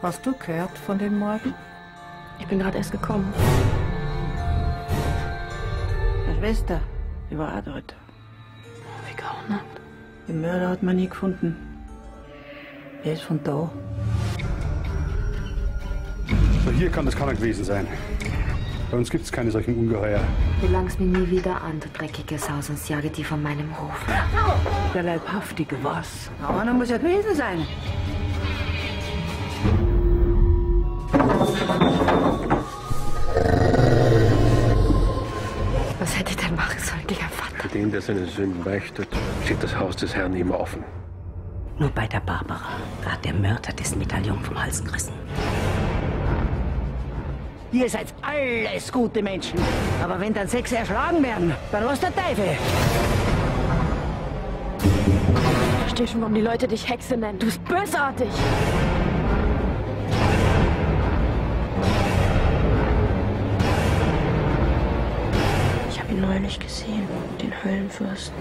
Hast du gehört von den Morden? Ich bin gerade erst gekommen. Meine Schwester, die war auch dort. Wie grauenhaft. Den Mörder hat man nie gefunden. Er ist von da. So, hier kann das keiner gewesen sein. Bei uns gibt es keine solchen Ungeheuer. Du langst mir nie wieder an, du dreckiges Haus, und jage die von meinem Hof. Der Leibhaftige was? Na, einer muss ja gewesen sein. Den, der seine Sünden beichtet, steht das Haus des Herrn immer offen. Nur bei der Barbara. Da hat der Mörder dessen Medaillon vom Hals gerissen. Ihr seid alles gute Menschen. Aber wenn dann sechs erschlagen werden, dann was der Teufel. Ich verstehe schon, warum die Leute dich Hexe nennen. Du bist bösartig. Neulich gesehen, den Höllenfürsten.